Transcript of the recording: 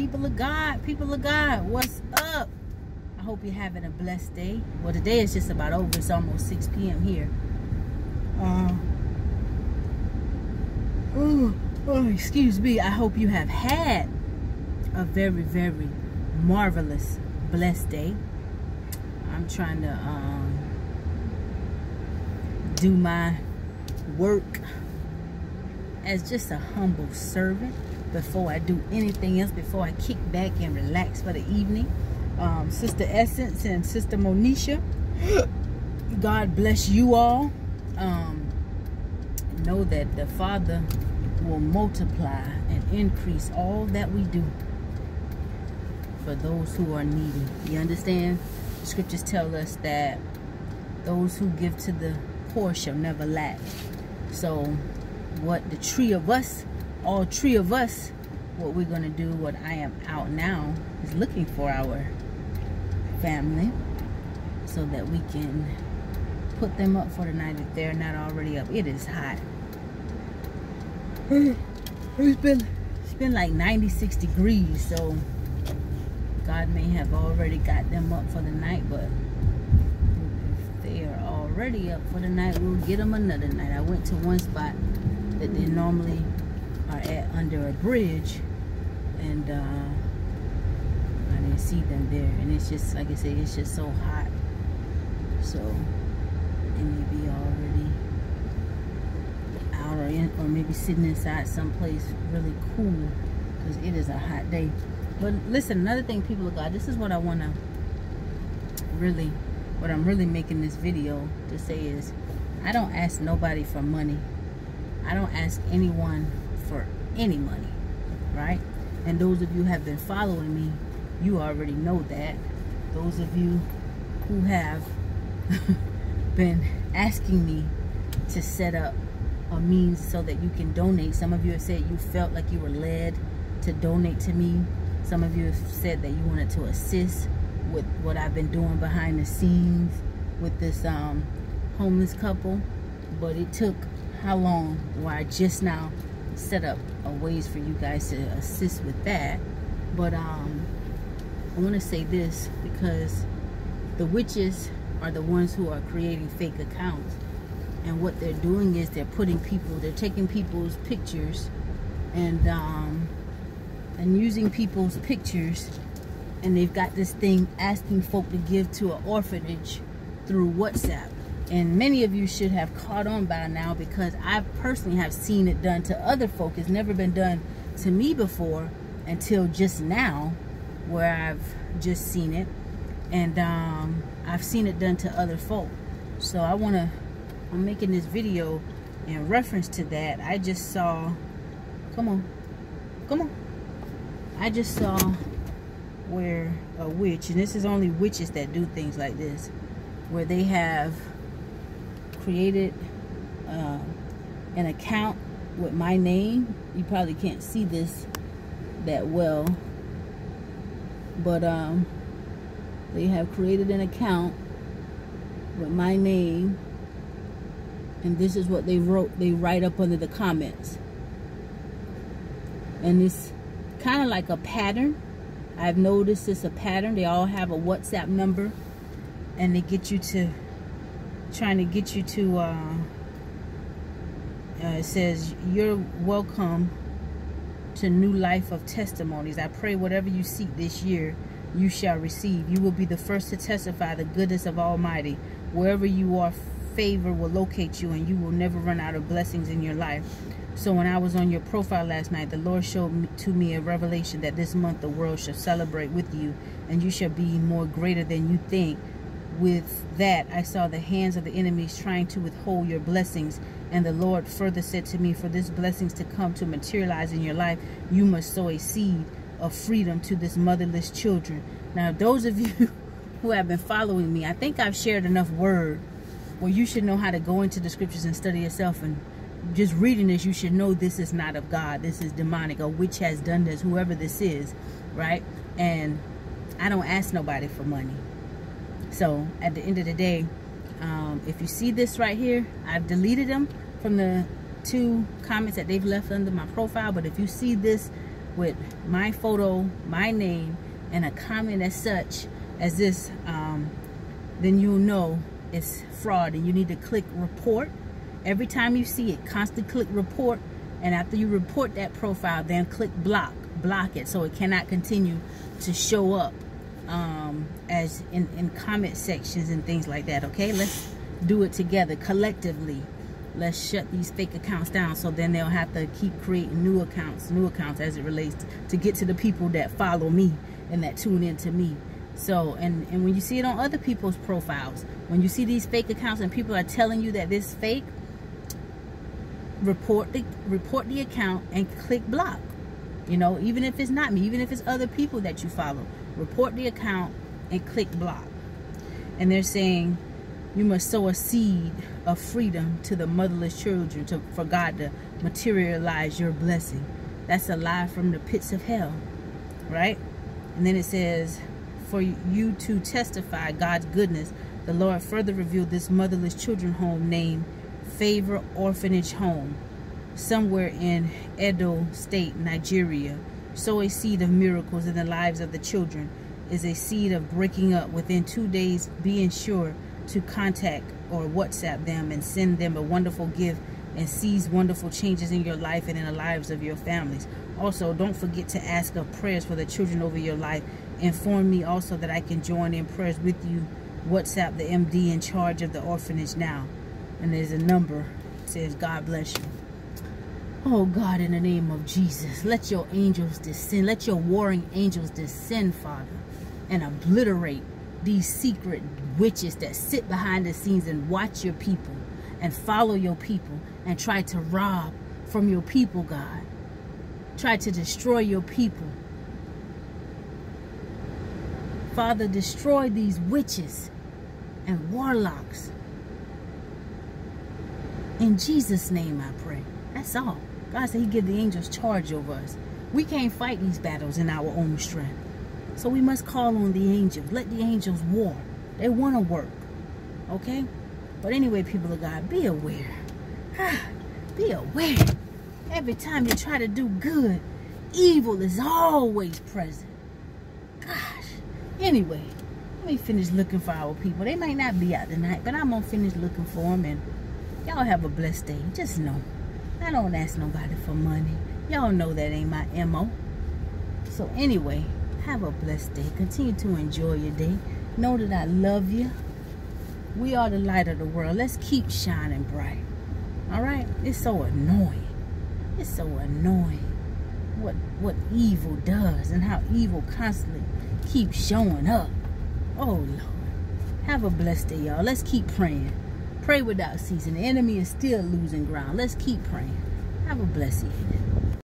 People of God, people of God, what's up? I hope you're having a blessed day. Well, today is just about over. It's almost 6 p.m. here. Oh, oh, excuse me. I hope you have had a very, very marvelous, blessed day. I'm trying to um, do my work as just a humble servant before I do anything else, before I kick back and relax for the evening. Um, Sister Essence and Sister Monisha, God bless you all. Um, know that the Father will multiply and increase all that we do for those who are needy. You understand? The scriptures tell us that those who give to the poor shall never lack. So what the tree of us, all three of us, what we're going to do, what I am out now, is looking for our family so that we can put them up for the night if they're not already up. It is hot. It's been, it's been like 96 degrees, so God may have already got them up for the night, but if they are already up for the night, we'll get them another night. I went to one spot that they normally are at under a bridge, and uh, I didn't see them there. And it's just, like I say, it's just so hot. So they may be already out or, in, or maybe sitting inside someplace really cool because it is a hot day. But listen, another thing, people of God, this is what I want to really, what I'm really making this video to say is, I don't ask nobody for money. I don't ask anyone any money, right? And those of you have been following me, you already know that. Those of you who have been asking me to set up a means so that you can donate. Some of you have said you felt like you were led to donate to me some of you have said that you wanted to assist with what I've been doing behind the scenes with this um, homeless couple. But it took how long Why just now set up ways for you guys to assist with that. But um, I want to say this because the witches are the ones who are creating fake accounts. And what they're doing is they're putting people, they're taking people's pictures and um, and using people's pictures and they've got this thing asking folk to give to an orphanage through WhatsApp. And many of you should have caught on by now because I personally have seen it done to other folk. It's never been done to me before until just now where I've just seen it. And um, I've seen it done to other folk. So I want to, I'm making this video in reference to that. I just saw, come on, come on. I just saw where a witch, and this is only witches that do things like this, where they have created uh, an account with my name. You probably can't see this that well, but um, they have created an account with my name, and this is what they wrote. They write up under the comments, and this kind of like a pattern. I've noticed it's a pattern. They all have a WhatsApp number and they get you to, trying to get you to, uh, uh, it says, you're welcome to new life of testimonies. I pray whatever you seek this year, you shall receive. You will be the first to testify the goodness of Almighty. Wherever you are, favor will locate you and you will never run out of blessings in your life. So when I was on your profile last night, the Lord showed to me a revelation that this month the world shall celebrate with you and you shall be more greater than you think. With that, I saw the hands of the enemies trying to withhold your blessings. And the Lord further said to me, for this blessings to come to materialize in your life, you must sow a seed of freedom to this motherless children. Now, those of you who have been following me, I think I've shared enough word where you should know how to go into the scriptures and study yourself and just reading this, you should know this is not of God. This is demonic. A witch has done this, whoever this is, right? And I don't ask nobody for money. So at the end of the day, um, if you see this right here, I've deleted them from the two comments that they've left under my profile. But if you see this with my photo, my name, and a comment as such as this, um, then you'll know it's fraud and you need to click report. Every time you see it, constantly click report. And after you report that profile, then click block, block it so it cannot continue to show up um, as in, in comment sections and things like that. Okay, let's do it together collectively. Let's shut these fake accounts down so then they'll have to keep creating new accounts, new accounts as it relates to, to get to the people that follow me and that tune into me. So, and, and when you see it on other people's profiles, when you see these fake accounts and people are telling you that this fake, report the report the account and click block. You know, even if it's not me, even if it's other people that you follow, report the account and click block. And they're saying you must sow a seed of freedom to the motherless children to, for God to materialize your blessing. That's a lie from the pits of hell, right? And then it says, for you to testify God's goodness, the Lord further revealed this motherless children home named Favor Orphanage Home somewhere in Edo State, Nigeria. Sow a seed of miracles in the lives of the children is a seed of breaking up. Within two days, be sure to contact or WhatsApp them and send them a wonderful gift and seize wonderful changes in your life and in the lives of your families. Also, don't forget to ask of prayers for the children over your life. Inform me also that I can join in prayers with you. WhatsApp the MD in charge of the orphanage now. And there's a number. It says, God bless you. Oh God, in the name of Jesus, let your angels descend. Let your warring angels descend, Father, and obliterate these secret witches that sit behind the scenes and watch your people and follow your people and try to rob from your people, God. Try to destroy your people. Father, destroy these witches and warlocks. In Jesus' name I pray. That's all. God said he give the angels charge over us. We can't fight these battles in our own strength. So we must call on the angels. Let the angels war. They want to work. Okay? But anyway, people of God, be aware. Ah, be aware. Every time you try to do good, evil is always present. Gosh. Anyway, let me finish looking for our people. They might not be out tonight, but I'm going to finish looking for them. And y'all have a blessed day. Just know, I don't ask nobody for money. Y'all know that ain't my MO. So anyway, have a blessed day. Continue to enjoy your day. Know that I love you. We are the light of the world. Let's keep shining bright. All right? It's so annoying. It's so annoying what what evil does and how evil constantly keeps showing up. Oh Lord. Have a blessed day, y'all. Let's keep praying. Pray without ceasing. The enemy is still losing ground. Let's keep praying. Have a blessed evening.